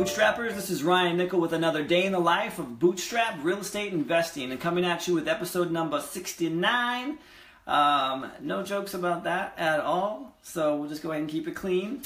Bootstrappers. This is Ryan Nickel with another day in the life of Bootstrap Real Estate Investing and coming at you with episode number 69. Um, no jokes about that at all, so we'll just go ahead and keep it clean.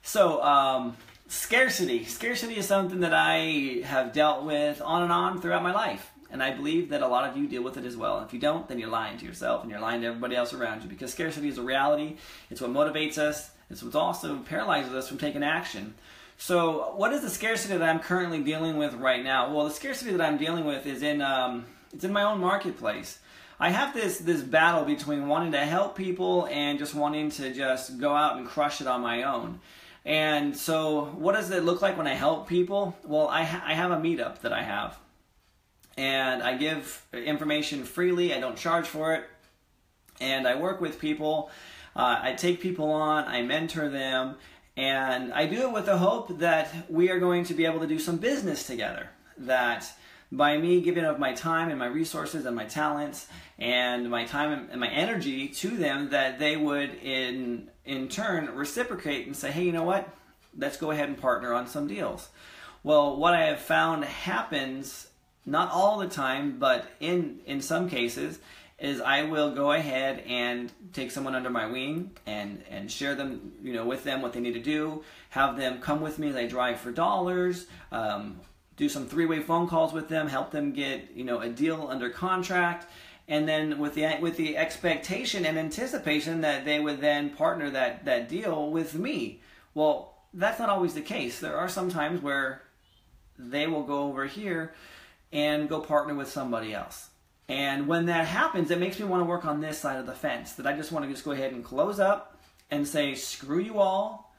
So, um, scarcity. Scarcity is something that I have dealt with on and on throughout my life. And I believe that a lot of you deal with it as well. If you don't, then you're lying to yourself and you're lying to everybody else around you because scarcity is a reality. It's what motivates us. It's what also paralyzes us from taking action. So, what is the scarcity that I'm currently dealing with right now? Well, the scarcity that I'm dealing with is in um, it's in my own marketplace. I have this this battle between wanting to help people and just wanting to just go out and crush it on my own. And so, what does it look like when I help people? Well, I, ha- I have a meetup that I have, and I give information freely. I don't charge for it, and I work with people. Uh, I take people on, I mentor them, and I do it with the hope that we are going to be able to do some business together. That by me giving of my time and my resources and my talents and my time and my energy to them, that they would in in turn reciprocate and say, hey, you know what? Let's go ahead and partner on some deals. Well, what I have found happens not all the time, but in in some cases, is I will go ahead and take someone under my wing and and share them, you know, with them what they need to do. Have them come with me as I drive for dollars. Um, do some three-way phone calls with them. Help them get you know a deal under contract. And then with the with the expectation and anticipation that they would then partner that that deal with me. Well, that's not always the case. There are some times where they will go over here and go partner with somebody else and when that happens, it makes me want to work on this side of the fence. That I just want to just go ahead and close up and say, screw you all.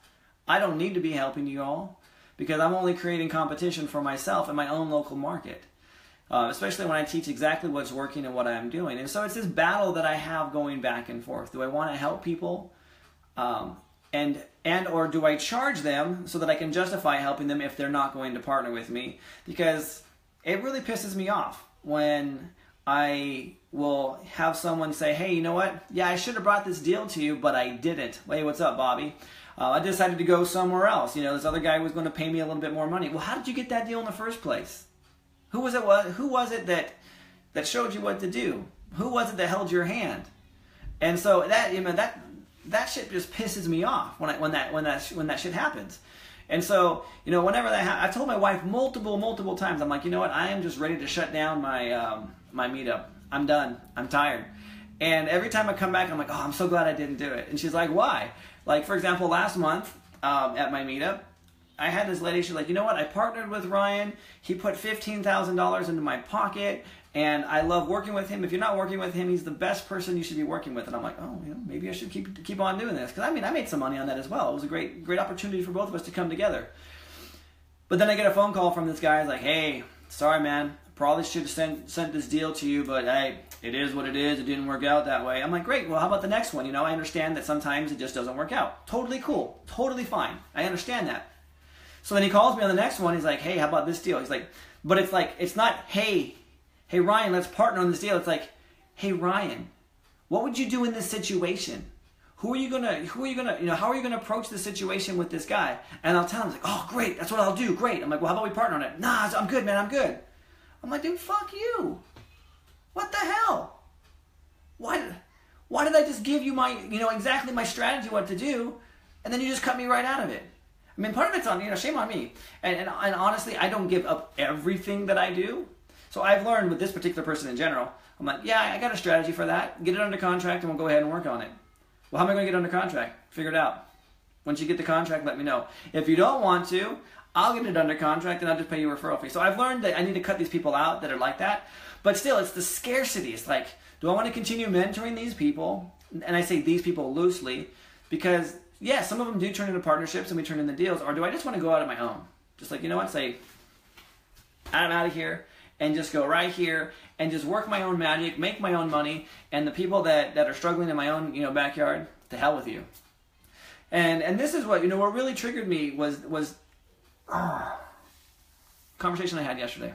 I don't need to be helping you all because I'm only creating competition for myself in my own local market. Uh, especially when I teach exactly what's working and what I'm doing. And so it's this battle that I have going back and forth. Do I want to help people? Um, and and or do I charge them so that I can justify helping them if they're not going to partner with me? Because it really pisses me off when I will have someone say, hey, you know what? Yeah, I should have brought this deal to you, but I didn't. Hey, what's up, Bobby? Uh, I decided to go somewhere else. You know, this other guy was going to pay me a little bit more money. Well, how did you get that deal in the first place? Who was it? Who was it that that showed you what to do? Who was it that held your hand? And so that you know that that shit just pisses me off when I, when that when that when that shit happens. And so, you know, whenever that ha- I've told my wife multiple, multiple times, I'm like, you know what? I am just ready to shut down my um, my meetup. I'm done. I'm tired. And every time I come back, I'm like, oh, I'm so glad I didn't do it. And she's like, why? Like, for example, last month um, at my meetup, I had this lady, she's like, you know what? I partnered with Ryan. He put $15,000 into my pocket, and I love working with him. If you're not working with him, he's the best person you should be working with. And I'm like, oh, you know, maybe I should keep keep on doing this. Because I mean, I made some money on that as well. It was a great great opportunity for both of us to come together. But then I get a phone call from this guy. He's like, hey, sorry, man probably should have sent, sent this deal to you, but hey, it is what it is. It didn't work out that way. I'm like, great. Well, how about the next one? You know, I understand that sometimes it just doesn't work out. Totally cool. Totally fine. I understand that. So then he calls me on the next one. He's like, hey, how about this deal? He's like, but it's like, it's not, hey, hey, Ryan, let's partner on this deal. It's like, hey, Ryan, what would you do in this situation? Who are you gonna, who are you gonna, you know, how are you gonna approach the situation with this guy? And I'll tell him, like, oh, great, that's what I'll do, great. I'm like, well, how about we partner on it? Nah, I'm good, man, I'm good. I'm like, dude, fuck you. What the hell? Why did, why did I just give you my, you know, exactly my strategy what to do, and then you just cut me right out of it? I mean, part of it's on, you know, shame on me. And, and, and honestly, I don't give up everything that I do. So I've learned with this particular person in general, I'm like, yeah, I got a strategy for that. Get it under contract and we'll go ahead and work on it. Well, how am I going to get under contract? Figure it out. Once you get the contract, let me know. If you don't want to, I'll get it under contract and I'll just pay you a referral fee. So I've learned that I need to cut these people out that are like that. But still, it's the scarcity. It's like, do I want to continue mentoring these people? And I say these people loosely because, yeah, some of them do turn into partnerships and we turn into deals. Or do I just want to go out on my own? Just like, you know what? Say, I'm out of here and just go right here and just work my own magic, make my own money, and the people that, that are struggling in my own, you know, backyard, to hell with you. And and this is what, you know, what really triggered me was was conversation I had yesterday.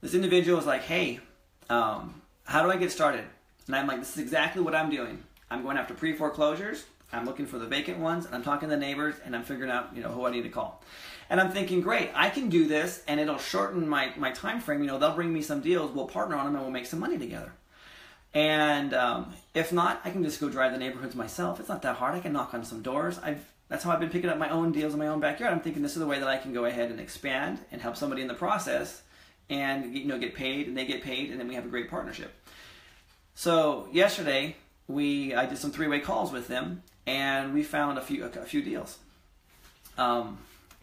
This individual was like, hey, um, how do I get started? And I'm like, this is exactly what I'm doing. I'm going after pre foreclosures. I'm looking for the vacant ones, and I'm talking to the neighbors, and I'm figuring out, you know, who I need to call. And I'm thinking, great, I can do this, and it'll shorten my my time frame. You know, they'll bring me some deals, we'll partner on them, and we'll make some money together. And um, if not, I can just go drive the neighborhoods myself. It's not that hard. I can knock on some doors. I've that's how I've been picking up my own deals in my own backyard. I'm thinking this is the way that I can go ahead and expand and help somebody in the process, and you know get paid, and they get paid, and then we have a great partnership. So yesterday we I did some three way calls with them, and we found a few a, few deals. Um,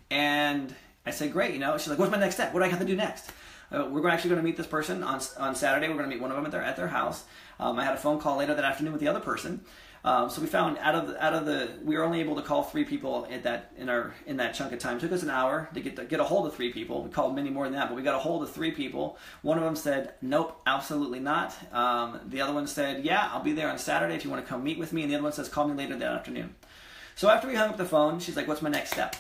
and I said, great, you know. She's like, what's my next step? What do I have to do next? Uh, we're actually going to meet this person on on Saturday. We're going to meet one of them at their at their house. Um, I had a phone call later that afternoon with the other person. Um, so we found out of the, out of the we were only able to call three people at that in our in that chunk of time. It took us an hour to get to get a hold of three people. We called many more than that, but we got a hold of three people. One of them said, "Nope, absolutely not." Um, the other one said, "Yeah, I'll be there on Saturday if you want to come meet with me." And the other one says, "Call me later that afternoon." So after we hung up the phone, she's like, "What's my next step?"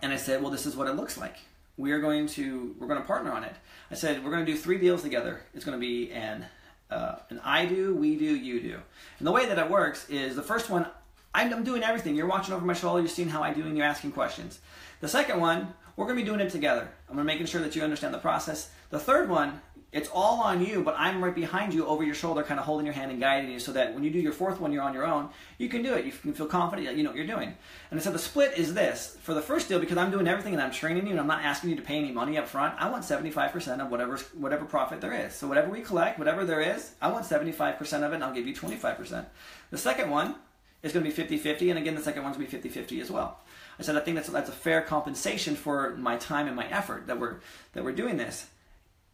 And I said, "Well, this is what it looks like. We are going to we're going to partner on it." I said, "We're going to do three deals together. It's going to be an uh, an I do, we do, you do. And the way that it works is the first one, I'm, I'm doing everything. You're watching over my shoulder, you're seeing how I do, and you're asking questions. The second one, we're going to be doing it together. I'm going to making sure that you understand the process. The third one, it's all on you, but I'm right behind you over your shoulder, kind of holding your hand and guiding you so that when you do your fourth one, you're on your own. You can do it. You can feel confident that you know what you're doing. And so the split is this. For the first deal, because I'm doing everything and I'm training you and I'm not asking you to pay any money up front, I want 75% of whatever, whatever profit there is. So whatever we collect, whatever there is, I want 75% of it and I'll give you 25%. The second one is going to be 50-50, and again, the second one's going to be 50-50 as well. I said I think that's, that's a fair compensation for my time and my effort that we're, that we're doing this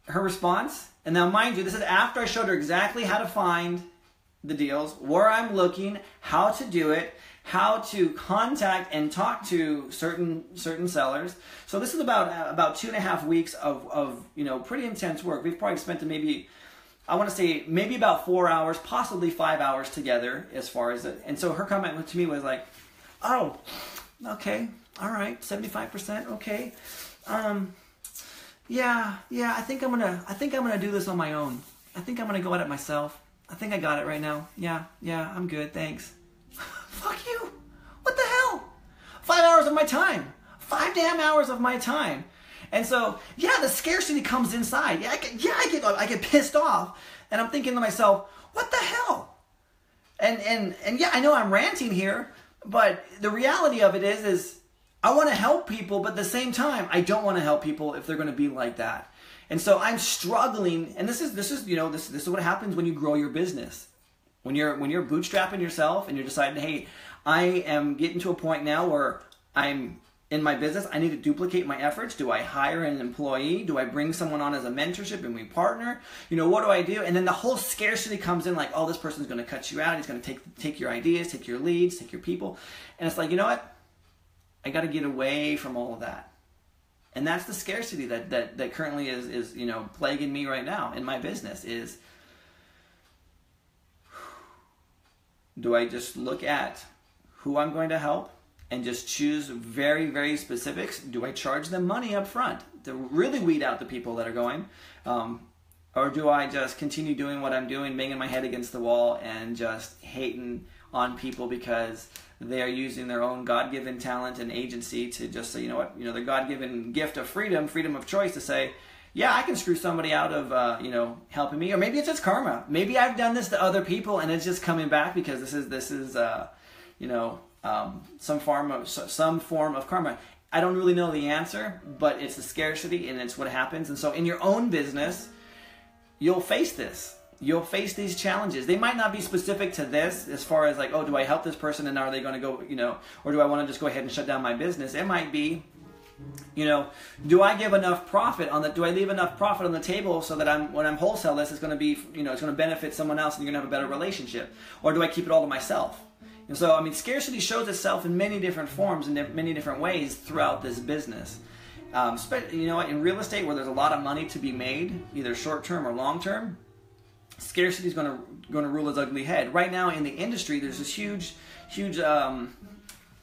her response, and now mind you, this is after I showed her exactly how to find the deals, where I'm looking, how to do it, how to contact and talk to certain certain sellers. So this is about uh, about two and a half weeks of, of you know pretty intense work. We've probably spent maybe I want to say maybe about four hours, possibly five hours together as far as it. And so her comment to me was like, "Oh, okay, all right, seventy five percent, okay." Um, yeah, yeah, I think I'm gonna, I think I'm gonna do this on my own. I think I'm gonna go at it myself. I think I got it right now. Yeah, yeah, I'm good, thanks. Fuck you. What the hell? Five hours of my time. Five damn hours of my time. And so, yeah, the scarcity comes inside. Yeah, I get, yeah, I get, I get pissed off, and I'm thinking to myself, what the hell? And and and yeah, I know I'm ranting here, but the reality of it is, is I want to help people, but at the same time, I don't want to help people if they're going to be like that. And so I'm struggling, and this is this is you know this this is what happens when you grow your business. When you're when you're bootstrapping yourself and you're deciding, hey, I am getting to a point now where I'm in my business, I need to duplicate my efforts. Do I hire an employee? Do I bring someone on as a mentorship and we partner? You know, what do I do? And then the whole scarcity comes in like, oh, this person's going to cut you out. He's going to take take your ideas, take your leads, take your people. And it's like, you know what? I got to get away from all of that. And that's the scarcity that, that, that currently is, is, you know, plaguing me right now in my business is do I just look at who I'm going to help and just choose very, very specifics? Do I charge them money up front to really weed out the people that are going? Um, or do I just continue doing what I'm doing, banging my head against the wall and just hating on people because they are using their own God-given talent and agency to just say, you know what, you know, the God-given gift of freedom, freedom of choice to say, yeah, I can screw somebody out of, uh, you know, helping me, or maybe it's just karma. Maybe I've done this to other people and it's just coming back because this is this is, uh, you know, um, some form of some form of karma. I don't really know the answer, but it's the scarcity and it's what happens. And so, in your own business, you'll face this you'll face these challenges. They might not be specific to this as far as like, oh, do I help this person and are they going to go, you know, or do I want to just go ahead and shut down my business? It might be, you know, do I give enough profit on the, do I leave enough profit on the table so that I'm, when I'm wholesale this, it's going to be, you know, it's going to benefit someone else and you're going to have a better relationship? Or do I keep it all to myself? And so, I mean, scarcity shows itself in many different forms and many different ways throughout this business. Um, you know, in real estate where there's a lot of money to be made, either short term or long term, scarcity is going to going to rule its ugly head. Right now in the industry, there's this huge, huge um,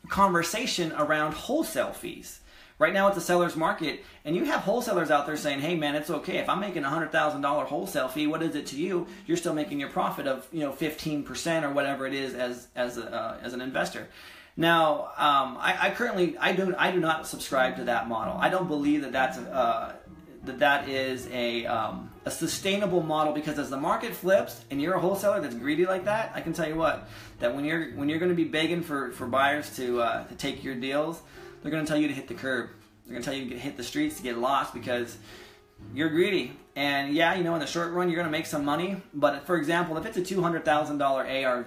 conversation around wholesale fees. Right now it's a seller's market, and you have wholesalers out there saying, "Hey, man, it's okay if I'm making a hundred thousand dollar wholesale fee. What is it to you? You're still making your profit of you know fifteen percent or whatever it is as as a, uh, as an investor." Now, um, I, I, currently I do I do not subscribe to that model. I don't believe that that's uh, that that is a um, a sustainable model because as the market flips and you're a wholesaler that's greedy like that, I can tell you what that when you're when you're going to be begging for, for buyers to uh, to take your deals, they're going to tell you to hit the curb. They're going to tell you to hit the streets to get lost because you're greedy. And yeah, you know, in the short run, you're going to make some money. But for example, if it's a $200,000 ARV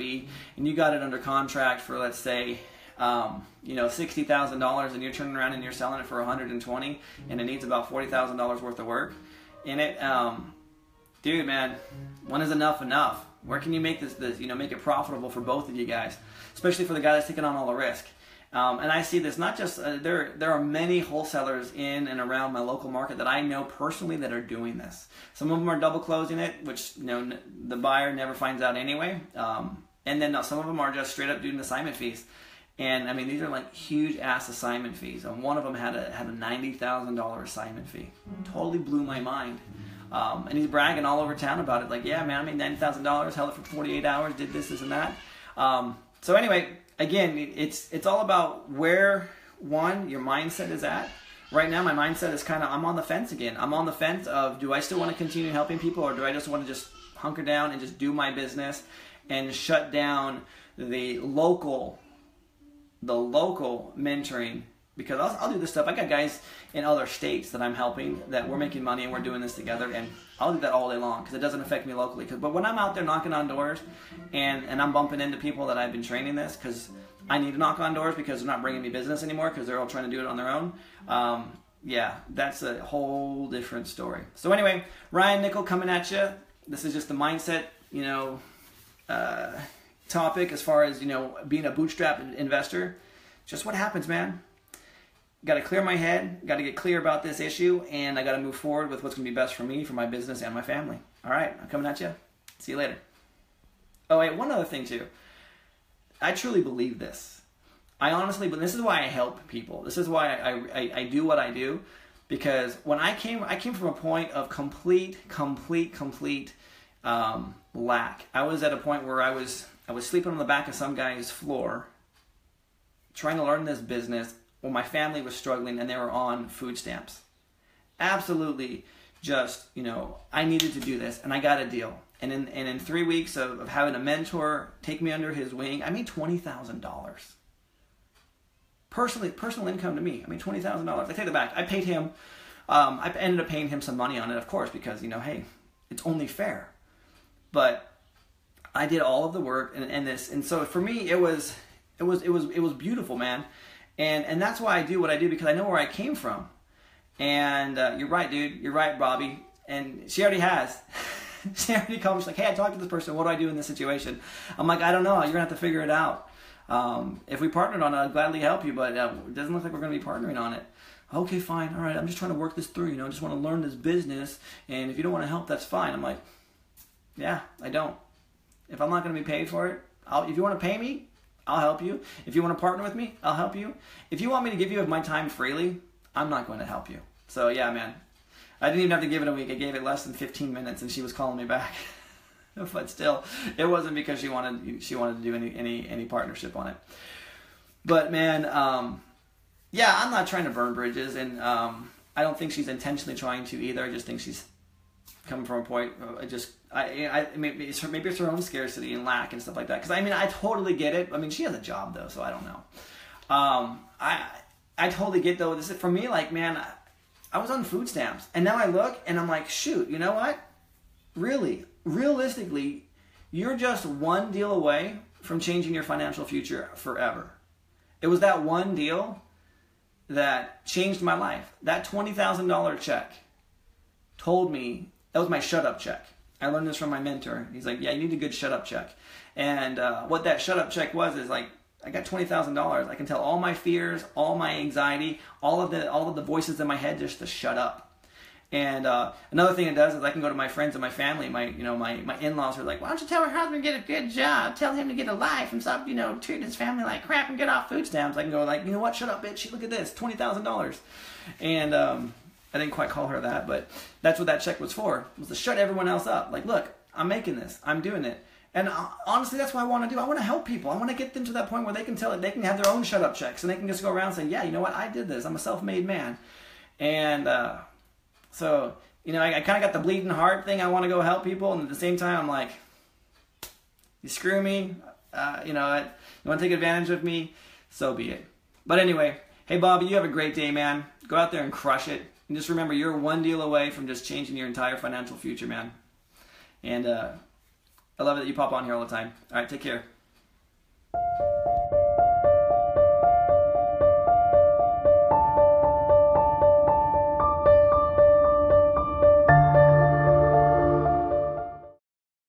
and you got it under contract for, let's say, um, you know, sixty thousand dollars, and you're turning around and you're selling it for one hundred and twenty, and it needs about forty thousand dollars worth of work in it. Um, dude, man, when is enough enough? Where can you make this, this, you know, make it profitable for both of you guys, especially for the guy that's taking on all the risk? Um, and I see this not just uh, there. There are many wholesalers in and around my local market that I know personally that are doing this. Some of them are double closing it, which you know the buyer never finds out anyway. Um, and then some of them are just straight up doing assignment fees. And I mean, these are like huge ass assignment fees. And one of them had a had a ninety thousand dollar assignment fee. Totally blew my mind. Um, and he's bragging all over town about it. Like, yeah, man, I made ninety thousand dollars, held it for forty eight hours, did this, this, and that. Um, so anyway, again, it's it's all about where one your mindset is at. Right now, my mindset is kind of I'm on the fence again. I'm on the fence of do I still want to continue helping people, or do I just want to just hunker down and just do my business and shut down the local the local mentoring because I'll, I'll, do this stuff. I got guys in other states that I'm helping that we're making money and we're doing this together, and I'll do that all day long because it doesn't affect me locally. But when I'm out there knocking on doors and, and I'm bumping into people that I've been training this because I need to knock on doors because they're not bringing me business anymore because they're all trying to do it on their own. Um, yeah, that's a whole different story. So anyway, Ryan Nickel coming at you. This is just the mindset, you know. Uh, topic as far as you know being a bootstrap investor just what happens man? Got to clear my head got to get clear about this issue and i got to move forward with what's going to be best for me for my business and my family. All right i'm coming at you see you later. Oh wait one other thing too. I truly believe this. I honestly but this is why i help people. This is why I, I, I do what i do because when i came i came from a point of complete complete complete um, lack. I was at a point where i was I was sleeping on the back of some guy's floor, trying to learn this business while my family was struggling and they were on food stamps. Absolutely, just you know, I needed to do this, and I got a deal. And in and in three weeks of, of having a mentor take me under his wing, I made twenty thousand dollars. Personally, personal income to me. I mean, twenty thousand dollars. I take it back. I paid him. Um, I ended up paying him some money on it, of course, because you know, hey, it's only fair. But I did all of the work and, and this, and so for me, it was, it was, it was, it was beautiful, man. And, and that's why I do what I do because I know where I came from. And uh, you're right, dude. You're right, Bobby. And she already has. she already me. She's like, hey, I talked to this person. What do I do in this situation? I'm like, I don't know. You're going to have to figure it out. Um, if we partnered on it, I'd gladly help you, but uh, it doesn't look like we're going to be partnering on it. Okay, fine. All right. I'm just trying to work this through. You know, I just want to learn this business. And if you don't want to help, that's fine. I'm like, yeah, I don't. If I'm not going to be paid for it, I'll, if you want to pay me, I'll help you. If you want to partner with me, I'll help you. If you want me to give you of my time freely, I'm not going to help you. So yeah, man. I didn't even have to give it a week. I gave it less than 15 minutes, and she was calling me back. but still, it wasn't because she wanted she wanted to do any any any partnership on it. But man, um, yeah, I'm not trying to burn bridges, and um, I don't think she's intentionally trying to either. I just think she's coming from a point. I just I, I maybe it's her, maybe it's her own scarcity and lack and stuff like that. Because I mean, I totally get it. I mean, she has a job though, so I don't know. Um, I I totally get though. This is for me. Like, man, I, I was on food stamps, and now I look and I'm like, shoot, you know what? Really, realistically, you're just one deal away from changing your financial future forever. It was that one deal that changed my life. That twenty thousand dollar check told me that was my shut up check I learned this from my mentor. He's like, yeah, you need a good shut up check. And uh, what that shut up check was is like, I got twenty thousand dollars. I can tell all my fears, all my anxiety, all of the all of the voices in my head just to shut up. And uh, another thing it does is I can go to my friends and my family, my you know my, my in-laws are like, why don't you tell her husband to get a good job? Tell him to get a life and stop you know treating his family like crap and get off food stamps. I can go like, you know what? Shut up, bitch. Look at this, twenty thousand dollars. And um, I didn't quite call her that, but that's what that check was for. Was to shut everyone else up. Like, look, I'm making this. I'm doing it. And uh, honestly, that's what I want to do. I want to help people. I want to get them to that point where they can tell it. They can have their own shut up checks, and they can just go around saying, "Yeah, you know what? I did this. I'm a self-made man." And uh, so you know, I, I kind of got the bleeding heart thing. I want to go help people, and at the same time, I'm like, you screw me, uh, you know, you want to take advantage of me, so be it. But anyway, hey Bobby, you have a great day, man. Go out there and crush it, and just remember, you're one deal away from just changing your entire financial future, man. And uh, I love it that you pop on here all the time. All right, take care.